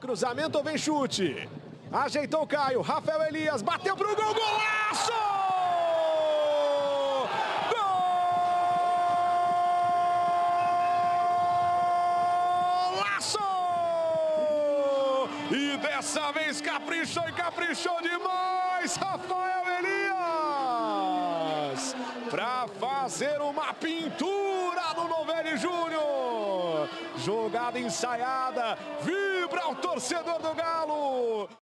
Cruzamento vem chute. Ajeitou o Caio. Rafael Elias bateu pro gol. Golaço! Golaço! E dessa vez caprichou e caprichou demais. Rafael Elias para fazer uma pintura no Novelli Júnior. Jogada ensaiada, vibra torcedor do Galo.